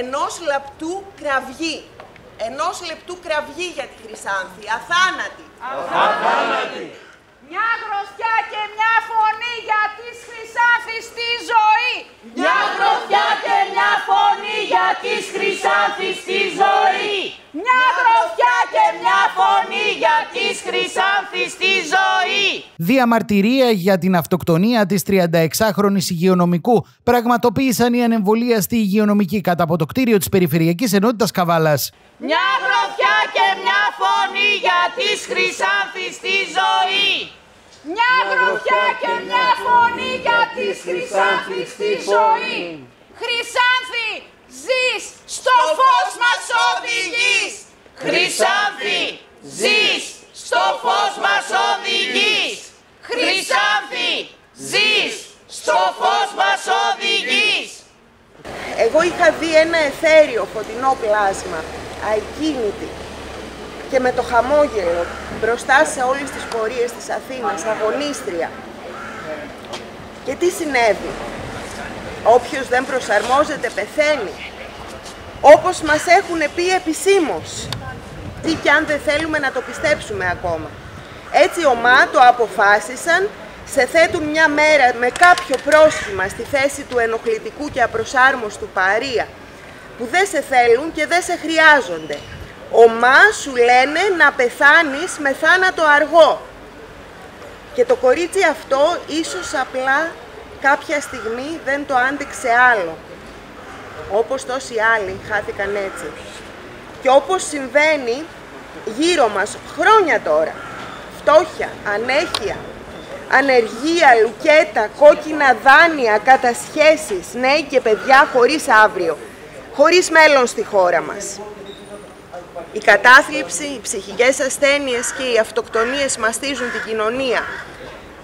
ενός λεπτού κραυγή. Ενός λεπτού κραυγή για τη Χρυσάνθη, αθάνατη. Αθάνατη. Μια γροθιά και μια φωνή για τη Χρυσάνθη στη ζωή. Μια γροθιά και μια φωνή για της Χρυσάνθη στη ζωή. Μια γροθιά και μια φωνή για τη Χρυσάνθη στη ζωή. Διαμαρτυρία για την αυτοκτονία της 36χρονης υγειονομικού πραγματοποίησαν οι ανεμβολίαστοι υγειονομικοί κατά από το κτίριο της Περιφερειακής Ενότητας Καβάλας. Μια γροθιά και μια φωνή για τη Χρυσάνθη στη ζωή. Μια γροθιά και μια φωνή για τη Χρυσάνθη στη ζωή. Χρυσάνθη, ζεις, στο φως μας οδηγείς. Χρυσάνθη, ζεις, στο φως μας οδηγείς. Χρυσάνθη, ζεις, στο φως μας οδηγείς. Εγώ είχα δει ένα εθέριο φωτεινό πλάσμα, αεκίνητη και με το χαμόγελο μπροστά σε όλες τις πορείες της Αθήνας, αγωνίστρια. Και τι συνέβη; Όποιος δεν προσαρμόζεται πεθαίνει. Όπως μας έχουν πει επισήμως. Τι κι αν δεν θέλουμε να το πιστέψουμε ακόμα. Έτσι ομά το αποφάσισαν, σε θέτουν μια μέρα με κάποιο πρόσχημα στη θέση του ενοχλητικού και απροσάρμοστου παρία, που δεν σε θέλουν και δεν σε χρειάζονται. Ομά σου λένε να πεθάνεις με θάνατο αργό. Και το κορίτσι αυτό ίσως απλά κάποια στιγμή δεν το άντεξε άλλο. Όπως τόσοι άλλοι χάθηκαν έτσι. Και όπως συμβαίνει γύρω μας χρόνια τώρα. Φτώχεια, ανέχεια, ανεργία, λουκέτα, κόκκινα δάνεια, κατασχέσεις, νέοι και παιδιά χωρίς αύριο, χωρίς μέλλον στη χώρα μας. Η κατάθλιψη, οι ψυχικές ασθένειες και οι αυτοκτονίες μαστίζουν την κοινωνία.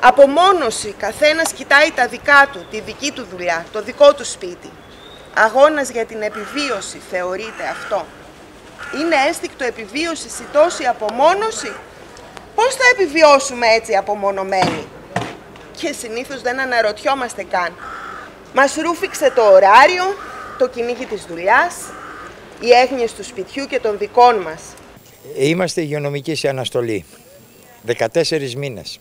Απομόνωση, καθένας κοιτάει τα δικά του, τη δική του δουλειά, το δικό του σπίτι. Αγώνας για την επιβίωση θεωρείται αυτό; Είναι έστικτο επιβίωση η τόση απομόνωση; Πώς θα επιβιώσουμε έτσι απομονωμένοι; Και συνήθως δεν αναρωτιόμαστε καν. Μας ρούφηξε το ωράριο, το κυνήγι της δουλειάς, οι έγνοιες του σπιτιού και των δικών μας. Είμαστε υγειονομικοί σε αναστολή. 14 μήνες.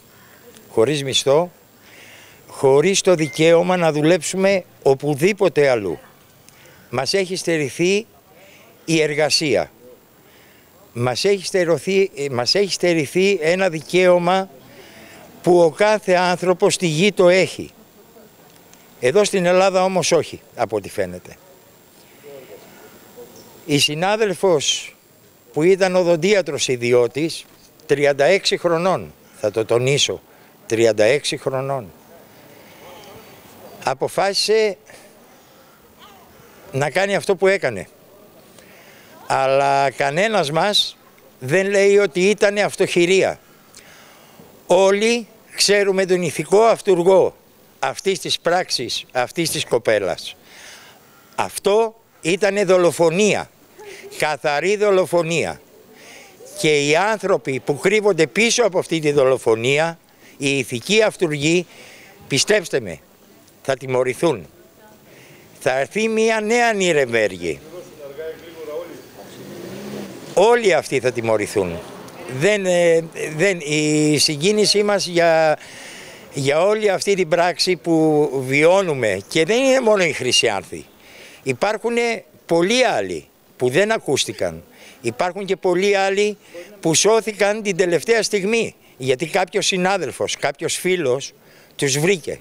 Χωρίς μισθό, χωρίς το δικαίωμα να δουλέψουμε οπουδήποτε αλλού. Μας έχει στερηθεί η εργασία. Μας έχει, στερηθεί, μας έχει στερηθεί ένα δικαίωμα που ο κάθε άνθρωπος στη γη το έχει. Εδώ στην Ελλάδα όμως όχι, από ό,τι φαίνεται. Η συνάδελφος που ήταν οδοντίατρος ιδιώτης, 36 χρονών, θα το τονίσω, 36 χρονών, αποφάσισε να κάνει αυτό που έκανε. Αλλά κανένας μας δεν λέει ότι ήταν αυτοχειρία. Όλοι ξέρουμε τον ηθικό αυτούργο αυτής της πράξης, αυτής της κοπέλας. Αυτό ήταν δολοφονία καθαρή δολοφονία. Και οι άνθρωποι που κρύβονται πίσω από αυτή τη δολοφονία, οι ηθικοί αυτούργοι, πιστέψτε με, θα τιμωρηθούν. Θα έρθει μια νέα Νιρεμβέργη. Όλοι αυτοί θα τιμωρηθούν. Δεν, ε, δεν, η συγκίνησή μας για, για όλη αυτή την πράξη που βιώνουμε και δεν είναι μόνο οι Χρυσιάνθοι. Υπάρχουν πολλοί άλλοι που δεν ακούστηκαν. Υπάρχουν και πολλοί άλλοι που σώθηκαν την τελευταία στιγμή γιατί κάποιος συνάδελφος, κάποιος φίλος τους βρήκε.